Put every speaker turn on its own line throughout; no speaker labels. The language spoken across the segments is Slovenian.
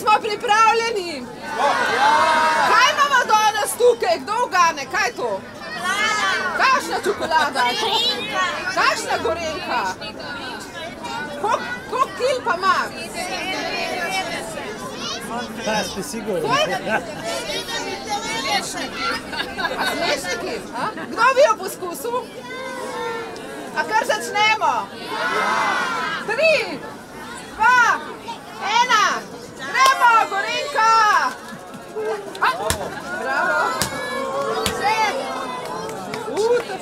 pripravljeni? Kaj imamo danes tukaj? Kdo ugane? Kaj je to? Kakšna čokolada? Kakšna gorenka? Koliko kil pa ima?
Da, ste sigurni?
A smešniki? A? Kdo bi jo poskusil? A kar začnemo? Tri, dva, ena, gremo, Gorenka! A, bravo! Še! Uh, to-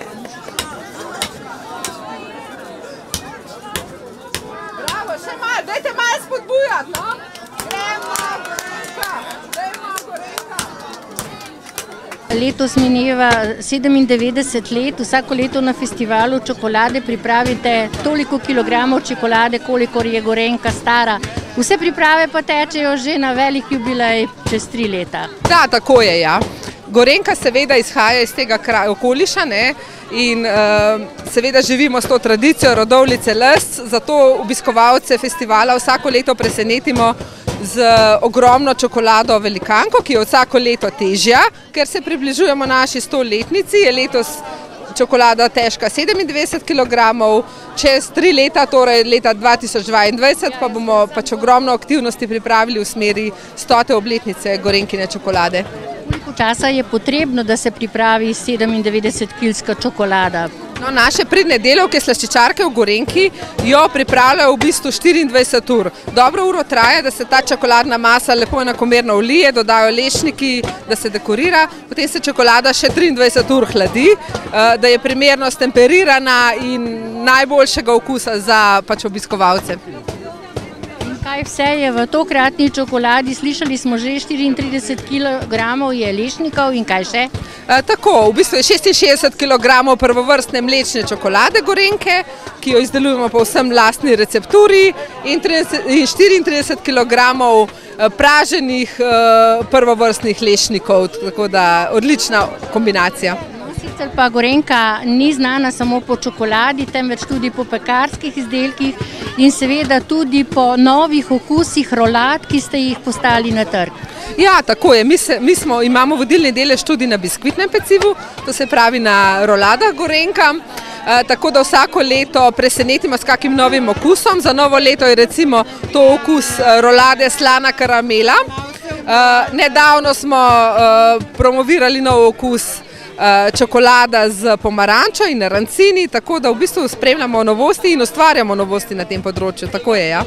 Bravo, še malo, dajte malo spodbujati, no? Gremo, Gorenka! Gremo, Gorenka!
Letos mineva 97 let, vsako leto na festivalu čokolade pripravite toliko kilogramov čokolade, kolikor je Gorenka stara. Vse priprave pa tečejo že na velik jubilej čez tri leta.
Da, tako je. Ja. Gorenka seveda izhaja iz tega kraja okoliša ne? in uh, seveda živimo s to tradicijo rodovlice Lst, zato obiskovalce festivala vsako leto presenetimo z ogromno čokolado velikanko, ki je vsako leto težja, ker se približujemo naši stoletnici, je letos čokolada težka 97 kg, čez tri leta, torej leta 2022, pa bomo pač ogromno aktivnosti pripravili v smeri stote obletnice Gorenkine čokolade.
Koliko časa je potrebno, da se pripravi 97-kilska čokolada?
No, naše pridne delavke slaščičarke v Gorenki jo pripravljajo v bistvu 24 ur. Dobro uro traja, da se ta čokoladna masa lepo enakomerno ulije, dodajo lešniki, da se dekorira, potem se čokolada še 23 ur hladi, eh, da je primerno stemperirana in najboljšega okusa za pač obiskovalce.
Kaj vse je v tokratni čokoladi? Slišali smo že 34 kg je lešnikov in kaj še?
E, Tako, v bistvu je 66 kg prvovrstne mlečne čokolade Gorenke, ki jo izdelujemo po vsem lastni recepturi in 30 in 34 kg praženih e, prvovrstnih lešnikov, tako da odlična kombinacija.
Sicer pa Gorenka ni znana samo po čokoladi, temveč tudi po pekarskih izdelkih in seveda tudi po novih okusih rolad, ki ste jih postali na trg.
Ja, tako je. Mi, se, mi smo, imamo vodilni delež tudi na biskvitnem pecivu, to se pravi na roladah Gorenka. E, tako da vsako leto presenetimo s kakim novim okusom. Za novo leto je recimo to okus e, rolade slana karamela. E, nedavno smo e, promovirali nov okus čokolada z pomarančo in rancini, tako da v bistvu spremljamo novosti in ustvarjamo novosti na tem področju. Tako je, ja.